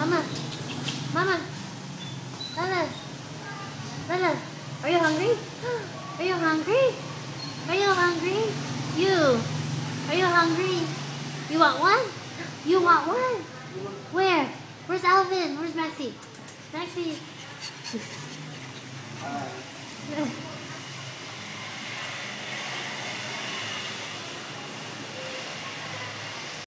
Mama. Mama. Lala. Lala. Are you hungry? Are you hungry? Are you hungry? You. Are you hungry? You want one? You want one? Where? Where's Alvin? Where's Maxie? Maxie.